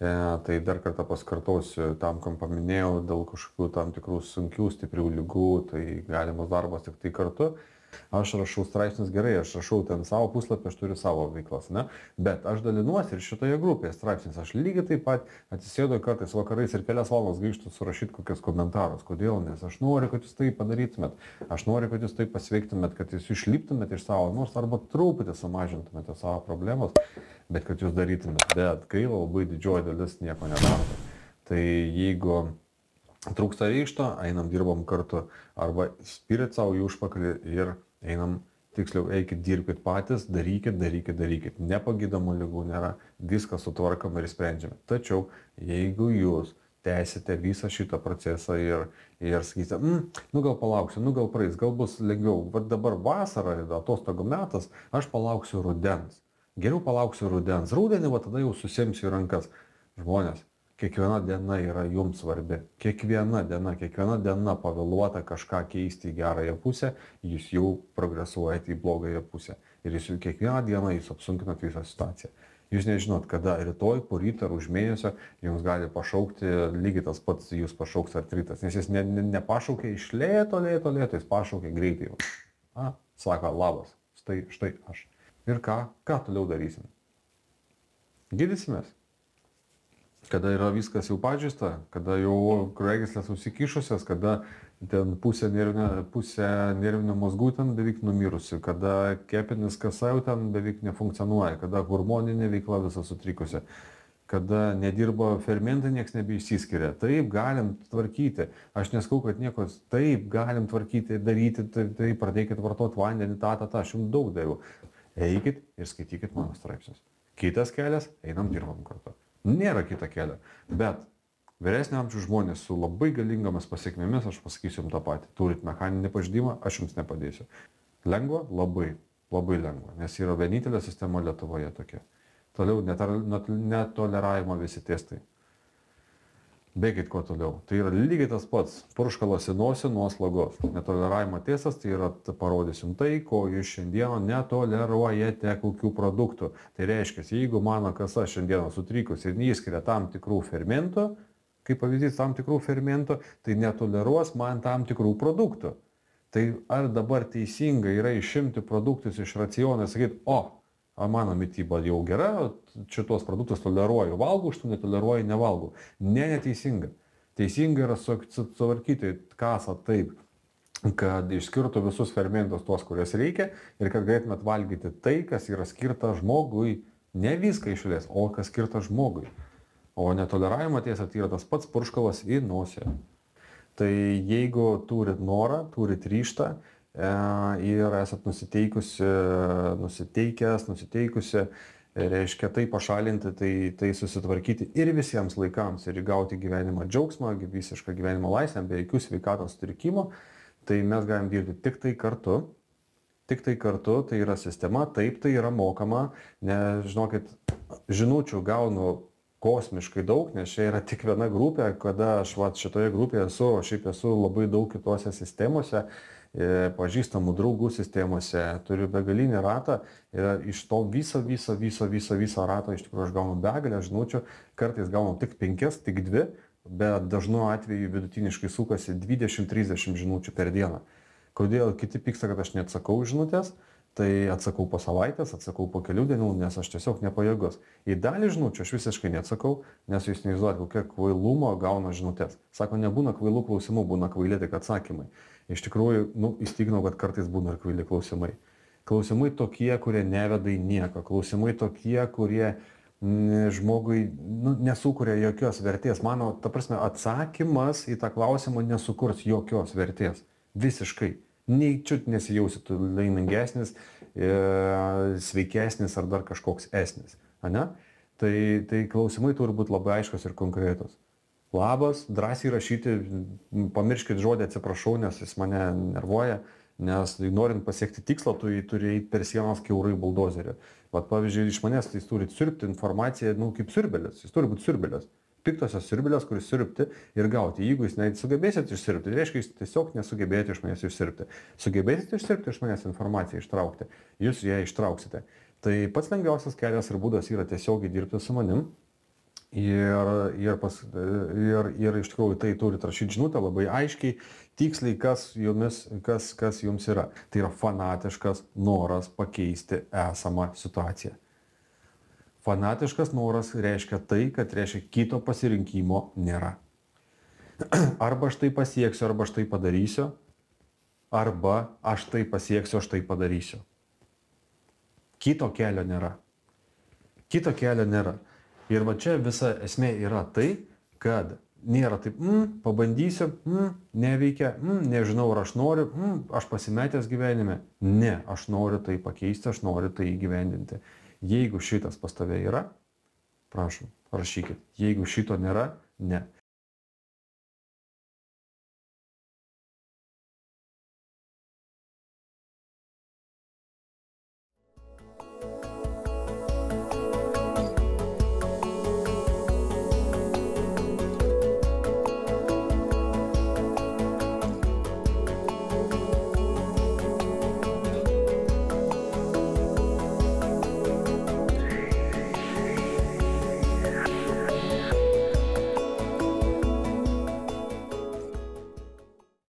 tai dar kartą pasikartosiu, tam, kam paminėjau, dėl kažkokių tam tikrų sunkių, stiprių lygų, tai galimas darbas tik tai kartu aš rašau straipsnius gerai, aš rašau ten savo puslapį, aš turiu savo veiklas, ne? Bet aš dalinuosi ir šitoje grupėje straipsnis, aš lygiai taip pat atsisėdu kartais vakarais ir kelias valandas grįžtu surašyti kokius komentarus. Kodėl? Nes aš noriu, kad jūs tai padarytumėt, aš noriu, kad jūs tai pasveiktumėt, kad jūs išliptumėt iš savo, nors arba truputį sumažintumėte savo problemas, bet kad jūs darytumėt. Bet gaila, labai didžioji dalis nieko nedaro. Tai jeigu trūksta ryšto, einam dirbam kartu. Arba spirit savo į užpakalį ir einam, tiksliau, eikit dirbkit patys, darykit, darykit, darykit. Nepagydomų lygų nėra, viską sutvarkam ir sprendžiame. Tačiau, jeigu jūs tęsite visą šitą procesą ir, ir sakysite, mm, nu gal palauksiu, nu gal praeis, gal bus lengviau. Vat dabar vasara, atostogų metas, aš palauksiu rudens. Geriau palauksiu rudens. Rudenį, va tada jau susimsiu rankas. Žmonės, kiekviena diena yra jums svarbi. Kiekviena diena, kiekviena diena pavėluota kažką keisti į gerąją pusę, jūs jau progresuojate į blogąją pusę. Ir jūs jau kiekvieną dieną jūs apsunkinat visą situaciją. Jūs nežinot, kada rytoj, poryt ar už mėnesio jums gali pašaukti lygiai tas pats jūs pašauks artritas. Nes jis ne, ne, nepašaukia iš lėto, lėto, lėto, jis pašaukia greitai. A, sako, labas, štai, štai aš. Ir ką, ką toliau darysim? Gydysimės kada yra viskas jau pažįsta, kada jau kraujagyslės užsikišusios, kada ten pusė, nervinė, pusė nervinio mazgų ten beveik numirusi, kada kepinis kasa jau ten beveik nefunkcionuoja, kada hormoninė veikla visa sutrikusi, kada nedirba fermentai, niekas nebeišsiskiria. Taip galim tvarkyti. Aš neskau, kad nieko, taip galim tvarkyti, daryti, taip, tai pradėkit vartoti vandenį, tą, tą, tą, aš jums daug daviau. Eikit ir skaitykit mano straipsnius. Kitas kelias, einam dirbam kartu. Nėra kita kelio. Bet vyresnio amžiaus žmonės su labai galingomis pasiekmėmis, aš pasakysiu jums tą patį. Turit mechaninį pažydimą, aš jums nepadėsiu. Lengva? Labai. Labai lengva. Nes yra vienintelė sistema Lietuvoje tokia. Toliau netoleravimo visi testai bėkit kuo toliau. Tai yra lygiai tas pats. Purškalas į nosį nuo slogos. Netoleravimo tiesas tai yra, parodysim tai, ko jūs šiandieną netoleruojate kokių produktų. Tai reiškia, jeigu mano kasa šiandieną sutrikus ir neįskiria tam tikrų fermentų, kaip pavyzdys tam tikrų fermentų, tai netoleruos man tam tikrų produktų. Tai ar dabar teisinga yra išimti produktus iš raciono ir sakyti, o, mano mityba jau gera, šitos produktus toleruoju, valgau, šitų netoleruoju, nevalgau. Ne, neteisinga. Teisinga yra sutvarkyti kasą taip, kad išskirtų visus fermentus tuos, kurias reikia ir kad galėtumėt valgyti tai, kas yra skirta žmogui. Ne viską išlės, o kas skirta žmogui. O netoleravimo tiesa tai yra tas pats purškalas į nosį. Tai jeigu turit norą, turit ryštą, ir esat nusiteikusi, nusiteikęs, nusiteikusi, e, reiškia tai pašalinti, tai, tai susitvarkyti ir visiems laikams ir įgauti gyvenimo džiaugsmą, visišką gyvenimo laisvę, be jokių sveikatos sutrikimų, tai mes galim dirbti tik tai kartu. Tik tai kartu, tai yra sistema, taip tai yra mokama, nežinokit, žinučių gaunu kosmiškai daug, nes čia yra tik viena grupė, kada aš va, šitoje grupėje esu, šiaip esu labai daug kitose sistemose, E, pažįstamų draugų sistemose, turiu begalinį ratą ir iš to viso, viso, viso, viso, viso rato iš tikrųjų aš gaunu begalę žinučių, kartais gaunu tik penkias, tik dvi, bet dažnu atveju vidutiniškai sukasi 20-30 žinučių per dieną. Kodėl kiti pyksta, kad aš neatsakau žinutės, tai atsakau po savaitės, atsakau po kelių dienų, nes aš tiesiog nepajėgus. Į dalį žinučių aš visiškai neatsakau, nes jūs neįsivaizduojate, kokia kvailumo gauna žinutės. Sako, nebūna kvailų klausimų, būna kvailė tik atsakymai iš tikrųjų, nu, įstikinau, kad kartais būna ir kvaili klausimai. Klausimai tokie, kurie neveda į nieką. Klausimai tokie, kurie m, žmogui nu, nesukuria jokios vertės. Mano, ta prasme, atsakymas į tą klausimą nesukurs jokios vertės. Visiškai. Nei čiut nesijausit laimingesnis, e, sveikesnis ar dar kažkoks esnis. Ane? Tai, tai klausimai turi būti labai aiškus ir konkretus labas, drąsiai rašyti, pamirškit žodį atsiprašau, nes jis mane nervuoja, nes norint pasiekti tikslą, tu turi eiti per sienos keurai buldozerį. Vat pavyzdžiui, iš manęs tai jis turi siurbti informaciją, nu, kaip siurbelis, jis turi būti siurbelis. Piktosios siurbelės, kuris siurbti ir gauti. Jeigu jūs nesugebėsit išsirbti, tai reiškia, jūs tiesiog nesugebėjote iš manęs išsirbti. Sugebėsite išsirbti iš manęs informaciją ištraukti, jūs ją ištrauksite. Tai pats lengviausias kelias ir būdas yra tiesiogiai dirbti su manim, Ir, ir, pas, ir, ir iš tikrųjų tai turit rašyti žinutę labai aiškiai, tiksliai, kas, jumis, kas, kas jums yra. Tai yra fanatiškas noras pakeisti esamą situaciją. Fanatiškas noras reiškia tai, kad reiškia kito pasirinkimo nėra. Arba aš tai pasieksiu, arba aš tai padarysiu, arba aš tai pasieksiu, aš tai padarysiu. Kito kelio nėra. Kito kelio nėra. Ir va čia visa esmė yra tai, kad nėra taip, mm, pabandysiu, mm, neveikia, mm, nežinau, ar aš noriu, mm, aš pasimetęs gyvenime. Ne, aš noriu tai pakeisti, aš noriu tai įgyvendinti. Jeigu šitas pas tave yra, prašom, rašykit. Jeigu šito nėra, ne.